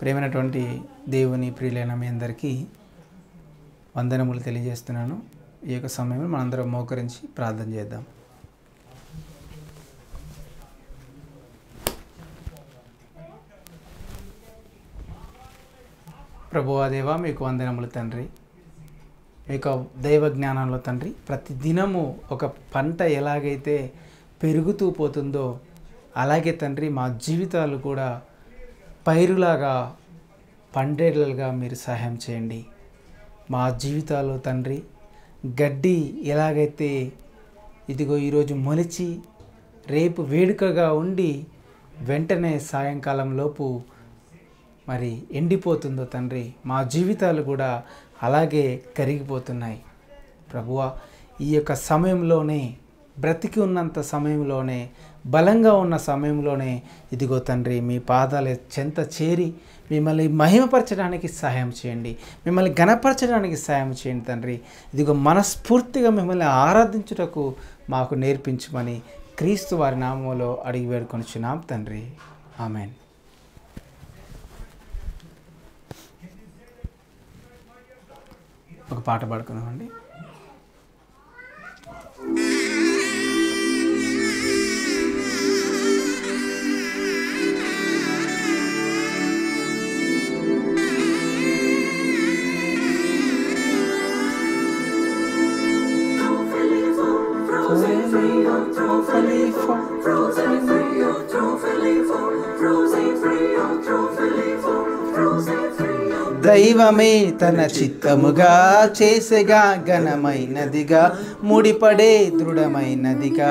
ప్రేమైనటువంటి దేవుని ప్రియులైన మీ అందరికీ వందనములు తెలియజేస్తున్నాను. ఈ యొక్క సమయంలో మనందరం మోకరించి ప్రార్థన చేద్దాం. ప్రభువా దేవా మీకు వందనములు తండ్రి. మీ యొక్క దైవ జ్ఞానంలో తండ్రి ప్రతి దినము ఒక పంట ఎలాగైతే పెరుగుతూ పోతుందో అలాగే తండ్రి మా జీవితాలు కూడా పైరులాగా పండేళ్ళగా మీరు సహాయం చేయండి. మా జీవితాలు తండ్రి గడ్డి ఎలాగైతే ఇదిగో ఈరోజు మొలిచి రేపు వేడుకగా ఉండి వెంటనే సాయంకాలంలోపు మరి ఎండిపోతుందో తండ్రి మా జీవితాలు కూడా అలాగే కరిగిపోతున్నాయి. ప్రభువా ఈ యొక్క సమయంలోనే బ్రతికి ఉన్నంత సమయంలోనే బలంగా ఉన్న సమయంలోనే ఇదిగో తండ్రి మీ పాదాల చెంత చేరి మిమ్మల్ని మహిమపరచడానికి సహాయం చేయండి. మిమ్మల్ని గణపరచడానికి సహాయం చేయండి తండ్రి. ఇదిగో మనస్ఫూర్తిగా మిమ్మల్ని ఆరాధించుటకు మాకు నేర్పించమని క్రీస్తు వారి నామంలో అడిగి వేడుకొనిచున్నాం తండ్రి. ఆమెన్. ఒక పాట పాడుకుందామండి. దైవమే తన చిత్తముగా చేసెగా ఘనమైనదిగా ముడిపడే దృఢమైనదిగా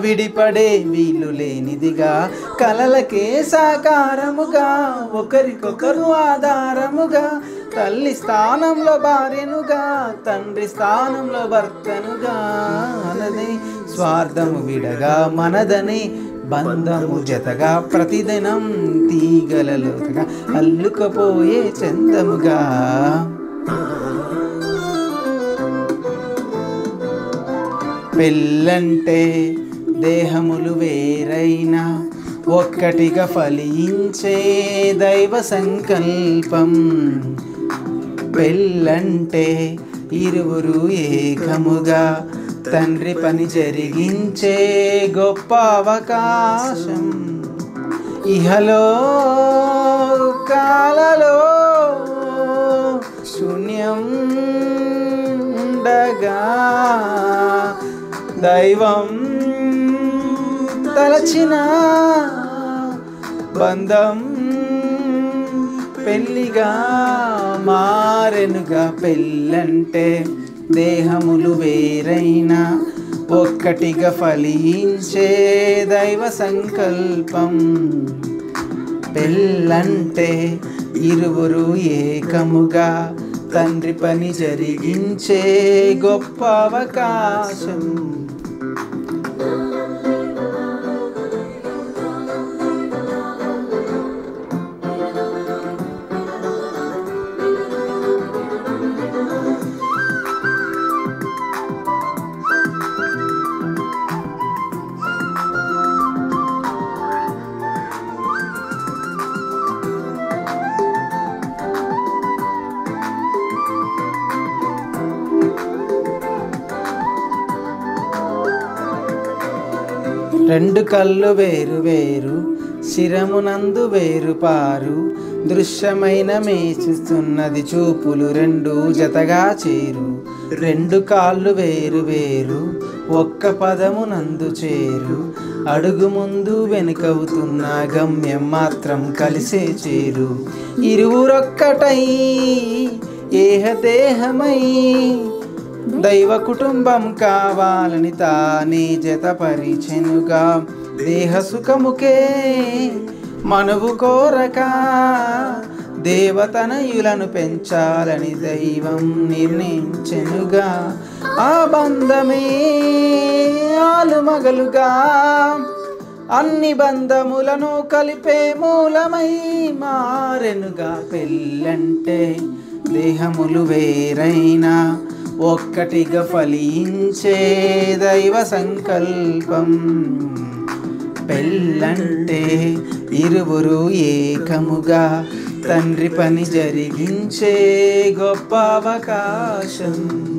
విడిపడే వీలు లేనిదిగా కలలకే సాకారముగా ఒకరికొకరు ఆధారముగా తల్లి స్థానంలో భార్యనుగా తండ్రి స్థానంలో భర్తనుగా అనది స్వార్థము విడగా మనదని బంధము జతగా ప్రతిదినం తీగలలోతుగా అల్లుకపోయే చందముగా. పెళ్ళంటే దేహములు వేరైనా ఒక్కటిగా ఫలించే దైవ సంకల్పం. పెళ్ళంటే ఇరువురు ఏకముగా. తండ్రి పని జరిగించే గొప్ప అవకాశం. ఇహలో కాలలో శూన్యం ఉండగా. దైవం తలచిన బంధం పెళ్ళిగా మారెనుగా పెళ్ళంటే దేహములు వేరైనా ఒక్కటిగా ఫలించే దైవ సంకల్పం. పెళ్ళంటే ఇరువురు ఏకముగా తండ్రి పని జరిగించే గొప్ప అవకాశం. రెండు కళ్ళు వేరు వేరు శిరమునందు వేరు పారు దృశ్యమైన మేచుతున్నది చూపులు రెండు జతగా చేరు. రెండు కాళ్ళు వేరు వేరు ఒక్క పదము నందు చేరు. అడుగు ముందు వెనుకవుతున్న గమ్యం మాత్రం కలిసే చేరు. ఇరువురొక్కటై ఏహదేహమై దైవ కుటుంబం కావాలని తానే జతపరిచెనుగా. దేహ సుఖముకే మనవు కోరక దేవతనయులను పెంచాలని దైవం నిర్ణయించెనుగా. ఆ బంధమే ఆలుమగలుగా అన్ని బంధములను కలిపే మూలమై మారెనుగా పెళ్ళంటే దేహములు వేరైనా. ఒక్కటిగా ఫలించే దైవ సంకల్పం. పెళ్ళంటే ఇరువురు ఏకముగా తండ్రి పని జరిగించే గొప్ప అవకాశం.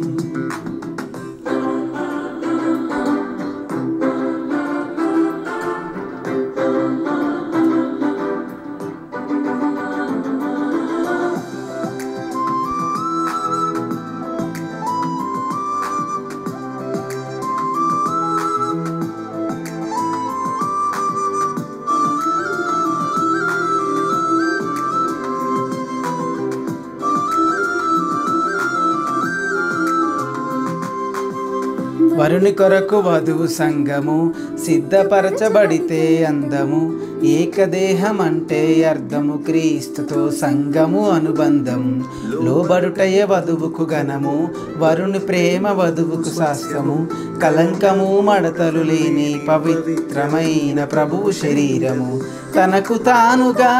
వరుని కొరకు వధువు సంగము సిద్ధపరచబడితే అందము. ఏకదేహం అంటే అర్థము క్రీస్తుతో సంగము అనుబంధం. లోబడుటయ వధువుకు ఘనము వరుని ప్రేమ వధువుకు శాస్త్రము కలంకము మడతలు లేని పవిత్రమైన ప్రభువు శరీరము. తనకు తానుగా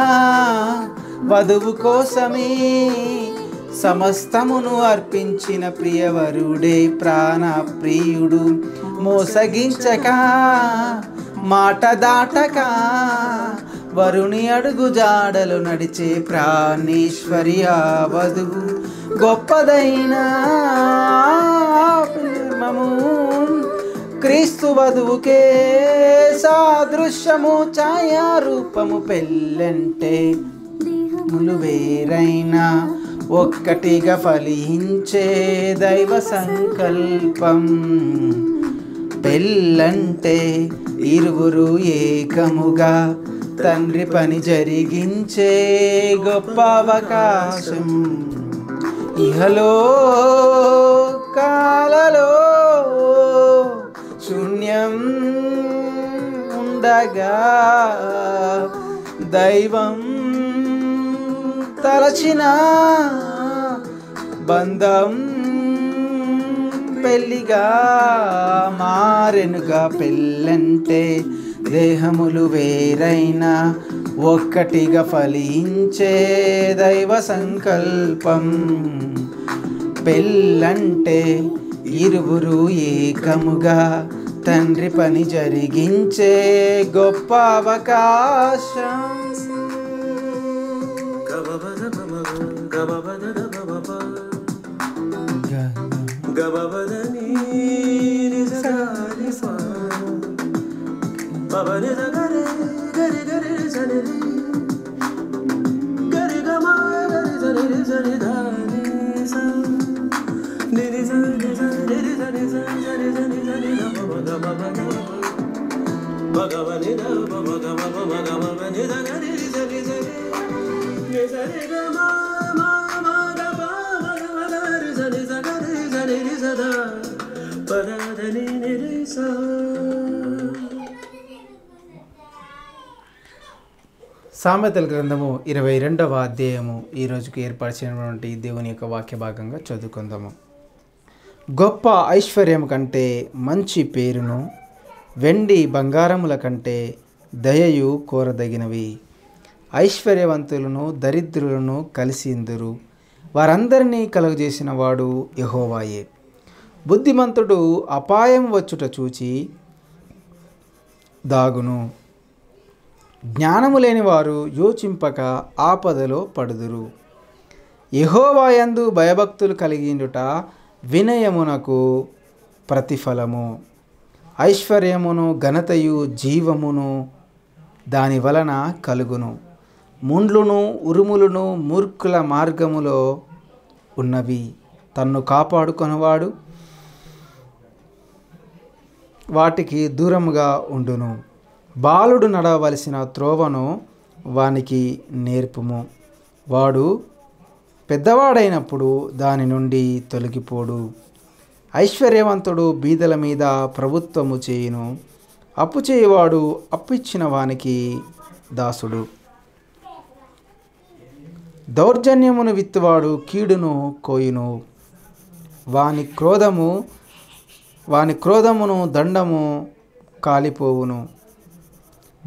వధువు కోసమే సమస్తమును అర్పించిన ప్రియవరుడే ప్రాణ ప్రియుడు మోసగించక మాట దాటక వరుణి అడుగు జాడలు నడిచే ప్రాణేశ్వరి ఆ వధువు గొప్పదైన ప్రేమము క్రీస్తు వధువుకే సాదృశ్యము ఛాయారూపము పెళ్ళంటే ములు వేరైనా ఒక్కటిగా ఫలించే దైవ సంకల్పం. పెళ్ళంటే ఇరువురు ఏకముగా తండ్రి పని జరిగించే గొప్ప అవకాశం. ఇహలో కాలలో శూన్యం ఉండగా దైవం తలచిన బంధం పెళ్ళిగా మారెనుగా పెళ్ళంటే దేహములు వేరైనా ఒక్కటిగా ఫలించే దైవ సంకల్పం. పెళ్ళంటే ఇరువురు ఏకముగా తండ్రి పని జరిగించే గొప్ప అవకాశం. సామెతల గ్రంథము ఇరవై రెండవ అధ్యాయము ఈ రోజుకు ఏర్పరిచినటువంటి దేవుని యొక్క వాక్య భాగంగా చదువుకుందాము. గొప్ప ఐశ్వర్యం కంటే మంచి పేరును వెండి బంగారముల కంటే దయయు కోరదగినవి. ఐశ్వర్యవంతులను దరిద్రులను కలిసిందురు వారందరినీ కలుగజేసిన వాడు యహోవాయే. బుద్ధిమంతుడు అపాయం వచ్చుట చూచి దాగును. జ్ఞానము లేని వారు యోచింపక ఆపదలో పడుదురు. యహోవాయందు భయభక్తులు కలిగిండుట వినయమునకు ప్రతిఫలము. ఐశ్వర్యమును ఘనతయు జీవమును దాని వలన కలుగును. ముండ్లును ఉరుములను మూర్ఖుల మార్గములో ఉన్నవి. తన్ను కాపాడుకొనవాడు వాటికి దూరముగా ఉండును. బాలుడు నడవలసిన త్రోవను వానికి నేర్పుము. వాడు పెద్దవాడైనప్పుడు దాని నుండి తొలగిపోడు. ఐశ్వర్యవంతుడు బీదల మీద ప్రభుత్వము చేయును. అప్పు చేయవాడు అప్పిచ్చిన వానికి దాసుడు. దౌర్జన్యమును విత్తువాడు కీడును కోయును. వాని క్రోధము వాని క్రోధమును దండము కాలిపోవును.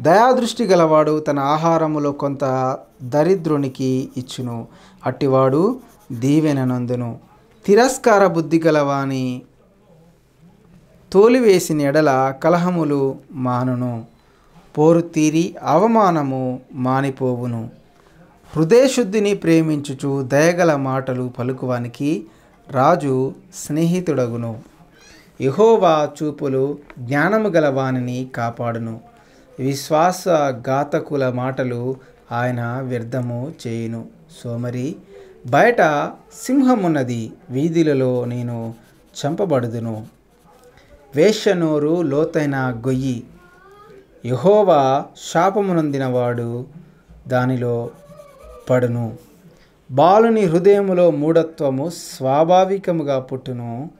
దయాదృష్టి గలవాడు తన ఆహారములో కొంత దరిద్రునికి ఇచ్చును. అట్టివాడు దీవెననందును. తిరస్కార బుద్ధి గలవాని తోలివేసిన ఎడల కలహములు మానును. పోరు తీరి అవమానము మానిపోవును. హృదయశుద్ధిని ప్రేమించుచు దయగల మాటలు పలుకువానికి రాజు స్నేహితుడగును. యహోవా చూపులు జ్ఞానము గల వానిని కాపాడును. విశ్వాస ఘాతకుల మాటలు ఆయన వ్యర్థము చేయును. సోమరి బయట సింహమున్నది వీధులలో నేను చంపబడుదును. వేషనోరు లోతైన గొయ్యి. యహోవా శాపమునందినవాడు దానిలో పడును. బాలుని హృదయములో మూఢత్వము స్వాభావికముగా పుట్టును.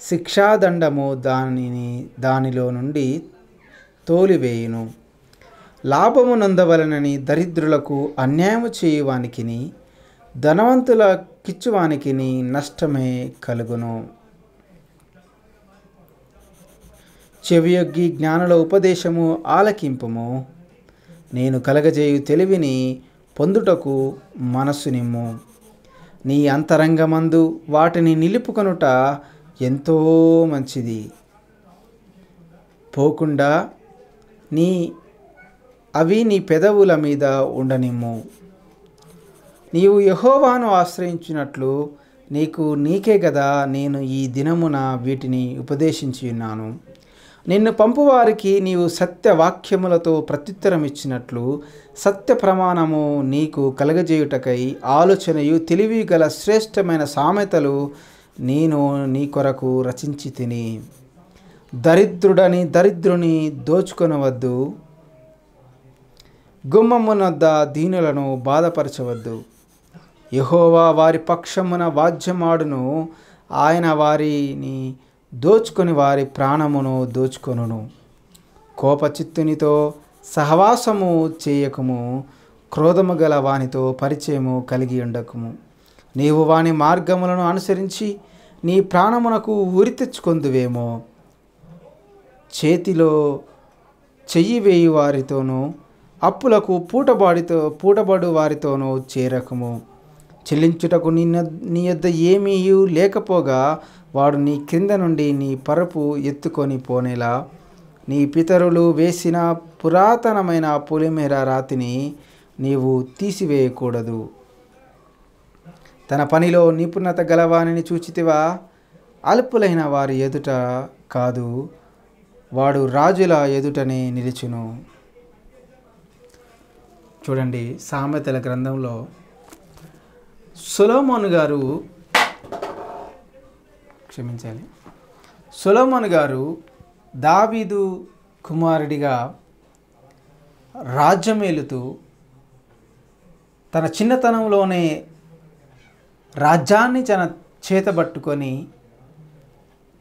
శిక్షాదండము దానిని దానిలో నుండి తోలివేయును. లాభము నందవలనని దరిద్రులకు అన్యాయము చేయువానికిని ధనవంతుల కిచ్చువానికిని నష్టమే కలుగును. చెవియొగ్గి జ్ఞానుల ఉపదేశము ఆలకింపము. నేను కలగజేయు తెలివిని పొందుటకు మనస్సు నిమ్ము. నీ అంతరంగమందు వాటిని నిలుపుకొనుట ఎంతో మంచిది. పోకుండా నీ అవి నీ పెదవుల మీద ఉండనిమ్ము. నీవు యహోవాను ఆశ్రయించినట్లు నీకు నీకే కదా నేను ఈ దినమున వీటిని ఉపదేశించి ఉన్నాను. నిన్ను పంపువారికి నీవు సత్యవాక్యములతో ప్రత్యుత్తరం ఇచ్చినట్లు సత్య ప్రమాణము నీకు కలగజేయుటకై ఆలోచనయు తెలివి గల శ్రేష్టమైన సామెతలు నేను నీ కొరకు రచించి తిని. దరిద్రుడని దరిద్రుని దోచుకొనవద్దు. గుమ్మమునద్ద దీనులను బాధపరచవద్దు. యహోవా వారి పక్షమున వాద్యమాడును. ఆయన వారిని దోచుకొని వారి ప్రాణమును దోచుకొనును. కోపచిత్తునితో సహవాసము చేయకము. క్రోధము గల వానితో పరిచయము కలిగి ఉండకము. నీవు వాని మార్గములను అనుసరించి నీ ప్రాణమునకు ఉరి తెచ్చుకొందువేమో. చేతిలో చెయ్యి వేయి వారితోనూ అప్పులకు పూటబాడితో పూటబడు వారితోనూ చేరకము. చెల్లించుటకు నీ నీ యొద్ద ఏమీ లేకపోగా వాడు నీ క్రింద నుండి నీ పరుపు ఎత్తుకొని పోనేలా. నీ పితరులు వేసిన పురాతనమైన పులిమేర రాతిని నీవు తీసివేయకూడదు. తన పనిలో నిపుణత గలవానిని చూచితివా? అల్పులైన వారి ఎదుట కాదు. వాడు రాజుల ఎదుటనే నిలుచును. చూడండి సామెతల గ్రంథంలో సులోమోన్ గారు క్షమించాలి. సులోమోన్ గారు దావీదు కుమారుడిగా రాజ్యమేలుతూ తన చిన్నతనంలోనే రాజ్యాన్ని తన చేతబట్టుకొని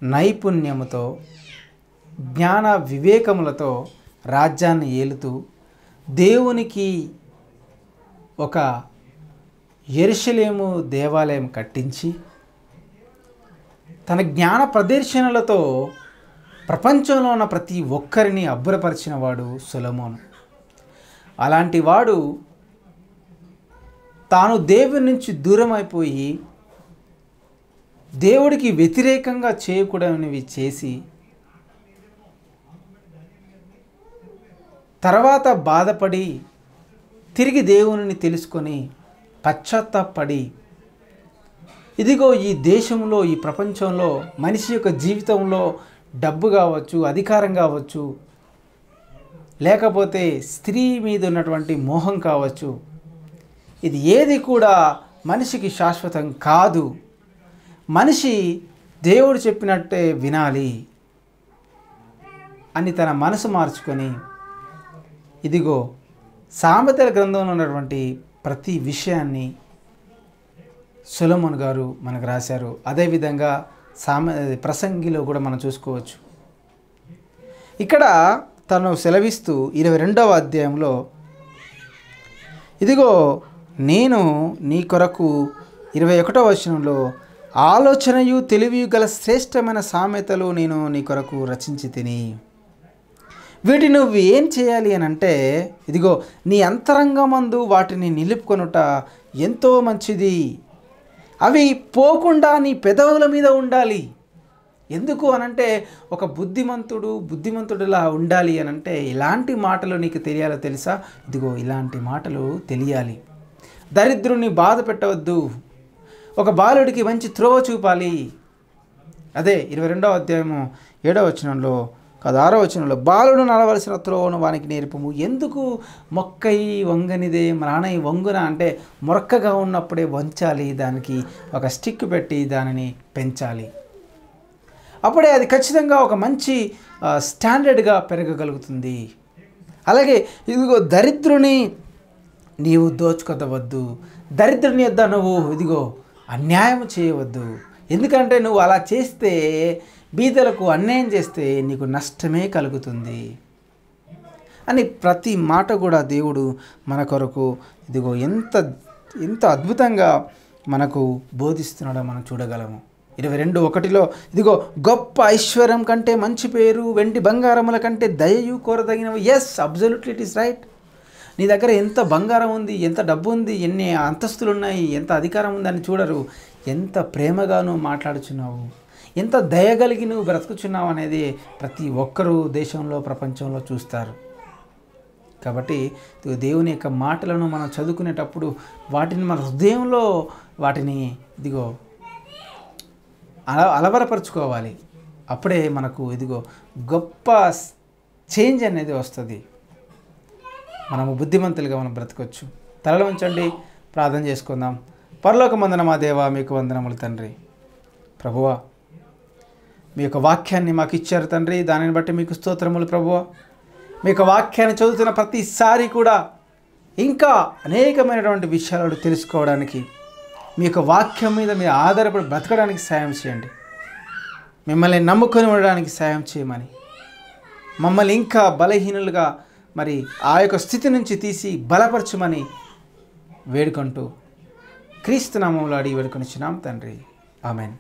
నైపుణ్యముతో జ్ఞాన వివేకములతో రాజ్యాన్ని ఏలుతూ దేవునికి ఒక ఎరుషలేము దేవాలయం కట్టించి తన జ్ఞాన ప్రదర్శనలతో ప్రపంచంలో ఉన్న ప్రతి ఒక్కరిని అబ్బురపరిచిన వాడు సులమోను. అలాంటి వాడు తాను దేవుని నుంచి దూరం అయిపోయి దేవుడికి వ్యతిరేకంగా చేయకూడనివి చేసి తర్వాత బాధపడి తిరిగి దేవుని తెలుసుకొని పశ్చాత్తాపడి ఇదిగో ఈ దేశంలో ఈ ప్రపంచంలో మనిషి యొక్క జీవితంలో డబ్బు కావచ్చు అధికారం కావచ్చు లేకపోతే స్త్రీ మీద ఉన్నటువంటి మోహం కావచ్చు ఇది ఏది కూడా మనిషికి శాశ్వతం కాదు. మనిషి దేవుడు చెప్పినట్టే వినాలి అని తన మనసు మార్చుకొని ఇదిగో సామెతల గ్రంథంలో ఉన్నటువంటి ప్రతి విషయాన్ని సులమన్ గారు మనకు రాశారు. అదేవిధంగా సామె ప్రసంగిలో కూడా మనం చూసుకోవచ్చు. ఇక్కడ తను సెలవిస్తూ ఇరవై రెండవ అధ్యాయంలో ఇదిగో నేను నీ కొరకు ఇరవై ఒకటవ వచనంలో ఆలోచనయు తెలివియు గల శ్రేష్టమైన సామెతలు నేను నీ కొరకు రచించి తిని. వీటి నువ్వు ఏం చేయాలి అని అంటే ఇదిగో నీ అంతరంగమందు వాటిని నిలుపుకొనుట ఎంతో మంచిది. అవి పోకుండా నీ పెదవుల మీద ఉండాలి. ఎందుకు అనంటే ఒక బుద్ధిమంతుడు బుద్ధిమంతుడిలా ఉండాలి అనంటే ఇలాంటి మాటలు నీకు తెలియాలో తెలుసా? ఇదిగో ఇలాంటి మాటలు తెలియాలి. దరిద్రుని బాధ పెట్టవద్దు. ఒక బాలుడికి మంచి త్రోవ చూపాలి. అదే ఇరవై రెండవ అధ్యాయము ఏడవ వచనంలో కాదు వచనంలో బాలుడు నడవలసిన త్రోవను వానికి నేర్పము. ఎందుకు మొక్కై వంగనిదే మ్రాణై వంగున అంటే మొరక్కగా ఉన్నప్పుడే వంచాలి దానికి ఒక స్టిక్ పెట్టి దానిని పెంచాలి. అప్పుడే అది ఖచ్చితంగా ఒక మంచి స్టాండర్డ్గా పెరగగలుగుతుంది. అలాగే ఇదిగో దరిద్రుని నీవు దోచుకొదవద్దు. దరిద్రుని యొద్ద నువ్వు ఇదిగో అన్యాయం చేయవద్దు. ఎందుకంటే నువ్వు అలా చేస్తే బీదలకు అన్యాయం చేస్తే నీకు నష్టమే కలుగుతుంది అని ప్రతి మాట కూడా దేవుడు మన కొరకు ఇదిగో ఎంత ఎంత అద్భుతంగా మనకు బోధిస్తున్నాడో మనం చూడగలము. ఇరవై రెండు ఒకటిలో ఇదిగో గొప్ప ఐశ్వర్యం కంటే మంచి పేరు వెండి బంగారముల కంటే దయయు కోరదగినవి. Yes absolutely it is right నీ దగ్గర ఎంత బంగారం ఉంది ఎంత డబ్బు ఉంది ఎన్ని అంతస్తులు ఉన్నాయి ఎంత అధికారం ఉందని చూడరు. ఎంత ప్రేమగా మాట్లాడుచున్నావు. ఎంత దయగలిగి నువ్వు బ్రతుకుచున్నావు అనేది ప్రతి ఒక్కరూ దేశంలో ప్రపంచంలో చూస్తారు. కాబట్టి దేవుని యొక్క మాటలను మనం చదువుకునేటప్పుడు వాటిని మన హృదయంలో వాటిని ఇదిగో అల అలవరపరుచుకోవాలి. అప్పుడే మనకు ఇదిగో గొప్ప చేంజ్ అనేది వస్తుంది. మనము బుద్ధిమంతులుగా మనం బ్రతకొచ్చు. తలలో ఉంచండి ప్రార్థన చేసుకుందాం. పరలోక మందన మా దేవా మీకు వందనములు తండ్రి. ప్రభువా మీ యొక్క వాక్యాన్ని మాకు ఇచ్చారు తండ్రి. దానిని బట్టి మీకు స్తోత్రములు ప్రభు మీ యొక్క వాక్యాన్ని చదువుతున్న ప్రతిసారి కూడా ఇంకా అనేకమైనటువంటి విషయాలు తెలుసుకోవడానికి మీ యొక్క వాక్యం మీద మీ ఆధారపడి బ్రతకడానికి సాయం చేయండి. మిమ్మల్ని నమ్ముకొని ఉండడానికి సాయం చేయమని. మమ్మల్ని ఇంకా బలహీనులుగా మరి ఆ యొక్క స్థితి నుంచి తీసి బలపరచమని వేడుకుంటూ క్రీస్తు నామంలో అడిగి వేడుకొనిచ్చినాం తండ్రి. ఆమెన్.